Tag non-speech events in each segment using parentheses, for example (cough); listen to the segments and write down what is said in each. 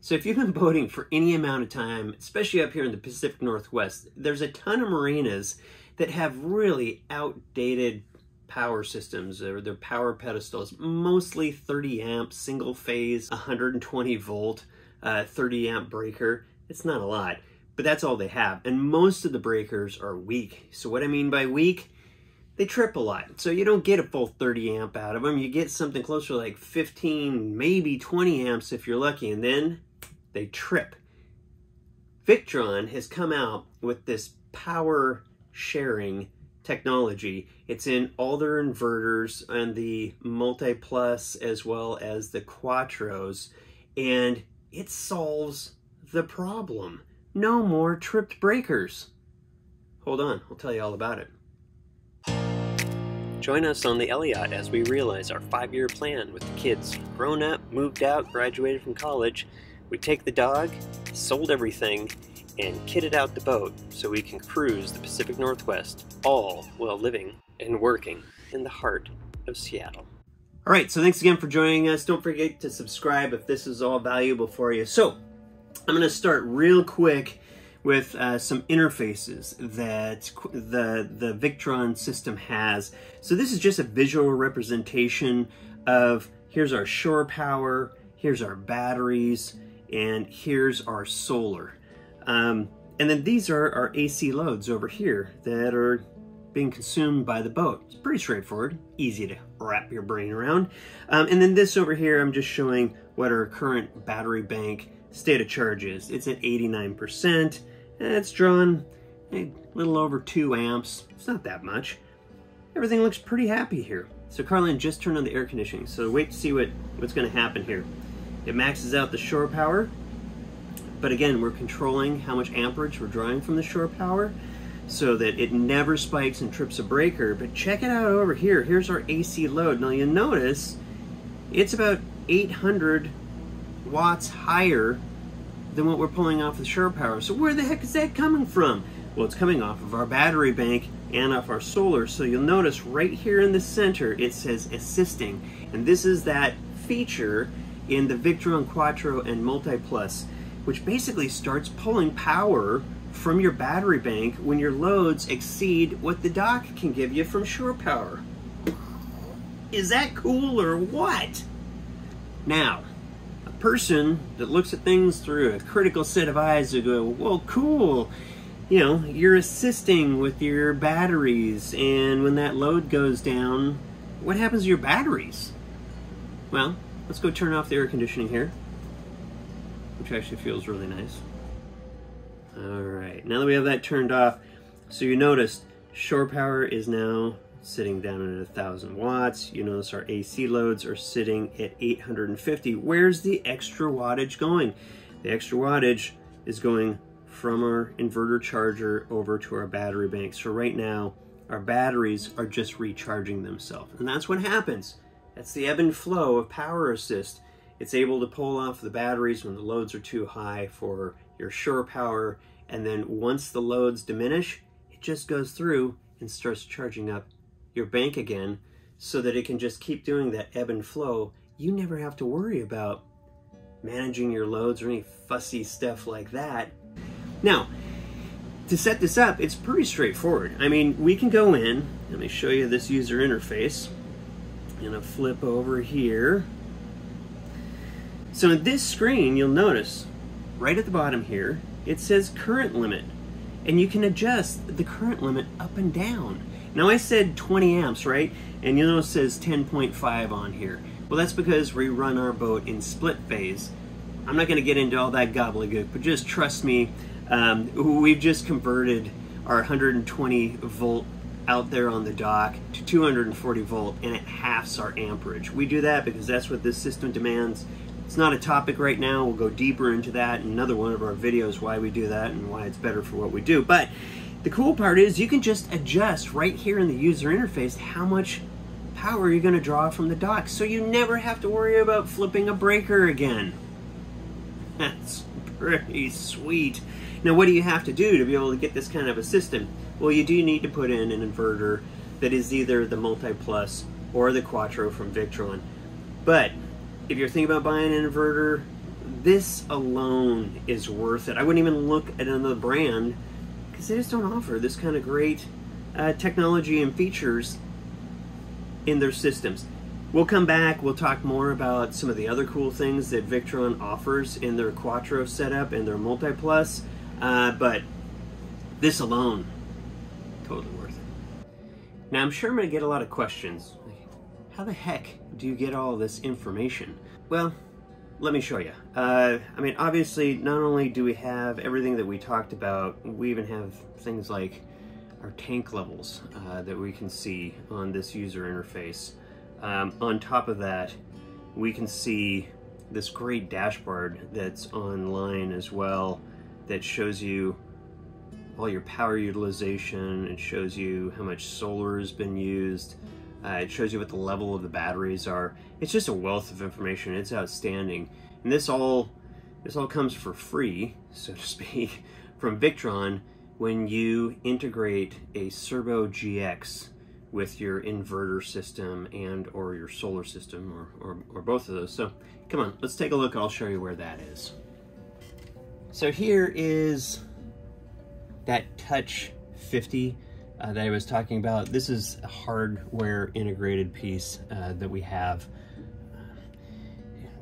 So if you've been boating for any amount of time, especially up here in the Pacific Northwest, there's a ton of marinas that have really outdated power systems or their power pedestals, mostly 30 amp single phase, 120 volt, uh, 30 amp breaker. It's not a lot, but that's all they have. And most of the breakers are weak. So what I mean by weak, they trip a lot. So you don't get a full 30 amp out of them. You get something closer like 15, maybe 20 amps if you're lucky, and then they trip. Victron has come out with this power sharing technology. It's in all their inverters and the multi-plus as well as the quattros, and it solves the problem. No more tripped breakers. Hold on, I'll tell you all about it. Join us on the Elli-Yacht as we realize our five-year plan with the kids. Grown up, moved out, graduated from college. We take the dog, sold everything, and kitted out the boat so we can cruise the Pacific Northwest, all while living and working in the heart of Seattle. All right, so thanks again for joining us. Don't forget to subscribe if this is all valuable for you. So, I'm going to start real quick with uh, some interfaces that the, the Victron system has. So this is just a visual representation of here's our shore power, here's our batteries, and here's our solar. Um, and then these are our AC loads over here that are being consumed by the boat. It's pretty straightforward, easy to wrap your brain around. Um, and then this over here, I'm just showing what our current battery bank state of charge is. It's at 89%. and It's drawn a little over 2 amps. It's not that much. Everything looks pretty happy here. So Karlynn just turned on the air conditioning, so wait to see what, what's going to happen here. It maxes out the shore power, but again, we're controlling how much amperage we're drawing from the shore power so that it never spikes and trips a breaker. But check it out over here. Here's our AC load. Now you'll notice it's about 800 watts higher than what we're pulling off the shore power. So where the heck is that coming from? Well, it's coming off of our battery bank and off our solar. So you'll notice right here in the center, it says assisting. And this is that feature in the Victron Quattro and Multi Plus which basically starts pulling power from your battery bank when your loads exceed what the dock can give you from shore power. Is that cool or what? Now, a person that looks at things through a critical set of eyes will go, well, cool. You know, you're assisting with your batteries, and when that load goes down, what happens to your batteries? Well, let's go turn off the air conditioning here which actually feels really nice. All right, now that we have that turned off, so you noticed shore power is now sitting down at a 1,000 watts. You notice our AC loads are sitting at 850. Where's the extra wattage going? The extra wattage is going from our inverter charger over to our battery bank. So right now, our batteries are just recharging themselves. And that's what happens. That's the ebb and flow of power assist. It's able to pull off the batteries when the loads are too high for your shore power. And then once the loads diminish, it just goes through and starts charging up your bank again so that it can just keep doing that ebb and flow. You never have to worry about managing your loads or any fussy stuff like that. Now, to set this up, it's pretty straightforward. I mean, we can go in, let me show you this user interface. Gonna flip over here. So in this screen, you'll notice right at the bottom here, it says current limit. And you can adjust the current limit up and down. Now I said 20 amps, right? And you'll notice it says 10.5 on here. Well, that's because we run our boat in split phase. I'm not gonna get into all that gobbledygook, but just trust me, um, we've just converted our 120 volt out there on the dock to 240 volt and it halves our amperage. We do that because that's what this system demands it's not a topic right now. We'll go deeper into that in another one of our videos, why we do that and why it's better for what we do. But the cool part is you can just adjust right here in the user interface how much power you're going to draw from the dock. So you never have to worry about flipping a breaker again. (laughs) That's pretty sweet. Now what do you have to do to be able to get this kind of a system? Well, you do need to put in an inverter that is either the Multi-Plus or the Quattro from Victron. But if you're thinking about buying an inverter, this alone is worth it. I wouldn't even look at another brand because they just don't offer this kind of great uh, technology and features in their systems. We'll come back, we'll talk more about some of the other cool things that Victron offers in their Quattro setup and their Multi Plus, uh, but this alone, totally worth it. Now I'm sure I'm to get a lot of questions. How the heck do you get all this information? Well, let me show you. Uh, I mean, obviously, not only do we have everything that we talked about, we even have things like our tank levels uh, that we can see on this user interface. Um, on top of that, we can see this great dashboard that's online as well that shows you all your power utilization. It shows you how much solar has been used. Uh, it shows you what the level of the batteries are. It's just a wealth of information. It's outstanding. And this all, this all comes for free, (laughs) so to speak, from Victron when you integrate a Cerbo GX with your inverter system and or your solar system or, or, or, both of those. So come on, let's take a look. I'll show you where that is. So here is that Touch 50 uh, that I was talking about. This is a hardware integrated piece uh, that we have.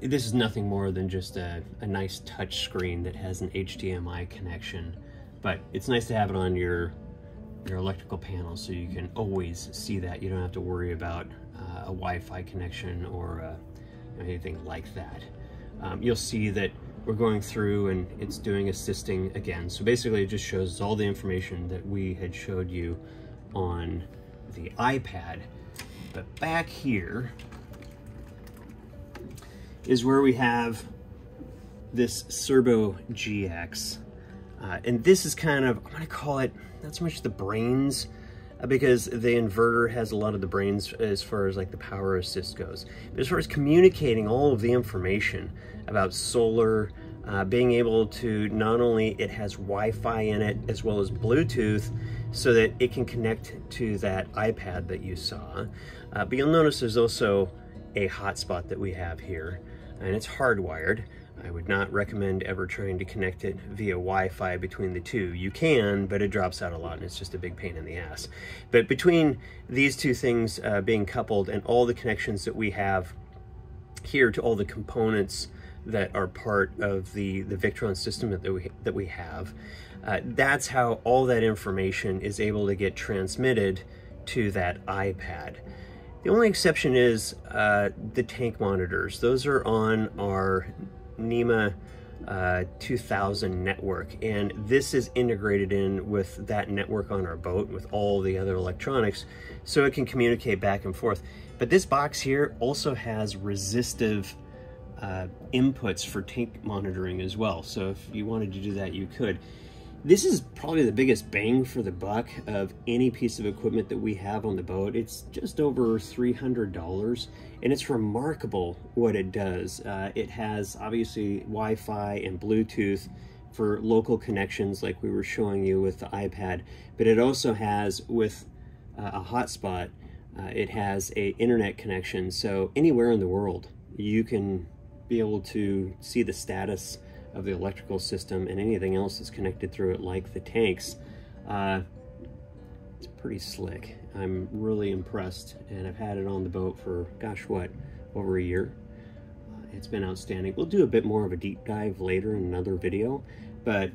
This is nothing more than just a, a nice touch screen that has an HDMI connection, but it's nice to have it on your your electrical panel so you can always see that. You don't have to worry about uh, a Wi-Fi connection or uh, anything like that. Um, you'll see that we're going through and it's doing assisting again. So basically it just shows all the information that we had showed you on the iPad. But back here is where we have this Cerbo GX. Uh, and this is kind of, I'm gonna call it not so much the brains, uh, because the inverter has a lot of the brains as far as like the power assist goes. But as far as communicating all of the information about solar, uh, being able to not only it has Wi-Fi in it as well as Bluetooth so that it can connect to that iPad that you saw. Uh, but you'll notice there's also a hotspot that we have here and it's hardwired. I would not recommend ever trying to connect it via Wi-Fi between the two. You can, but it drops out a lot and it's just a big pain in the ass. But between these two things uh, being coupled and all the connections that we have here to all the components that are part of the, the Victron system that we, that we have, uh, that's how all that information is able to get transmitted to that iPad. The only exception is uh, the tank monitors. Those are on our NMEA uh, 2000 network. And this is integrated in with that network on our boat with all the other electronics so it can communicate back and forth. But this box here also has resistive uh, inputs for tank monitoring as well. So if you wanted to do that you could this is probably the biggest bang for the buck of any piece of equipment that we have on the boat. It's just over $300 and it's remarkable what it does. Uh, it has obviously Wi-Fi and Bluetooth for local connections like we were showing you with the iPad, but it also has with uh, a hotspot, uh, it has a internet connection. So anywhere in the world, you can be able to see the status of the electrical system and anything else that's connected through it like the tanks. Uh, it's pretty slick. I'm really impressed and I've had it on the boat for, gosh, what, over a year. Uh, it's been outstanding. We'll do a bit more of a deep dive later in another video, but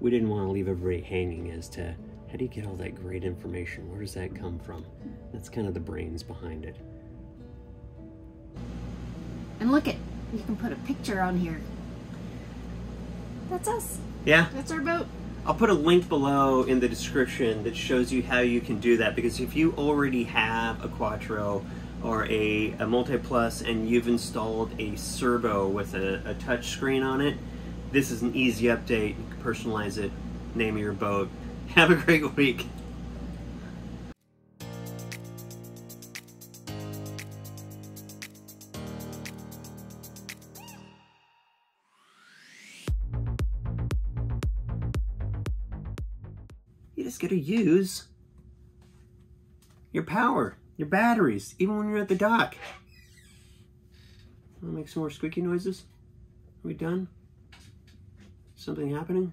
we didn't want to leave everybody hanging as to how do you get all that great information? Where does that come from? That's kind of the brains behind it. And look at, you can put a picture on here. That's us. Yeah. That's our boat. I'll put a link below in the description that shows you how you can do that because if you already have a Quattro or a, a Multi-Plus and you've installed a Cerbo with a, a touch screen on it, this is an easy update. You can personalize it, name your boat. (laughs) Have a great week. just got to use your power, your batteries, even when you're at the dock. Make some more squeaky noises. Are we done? Something happening?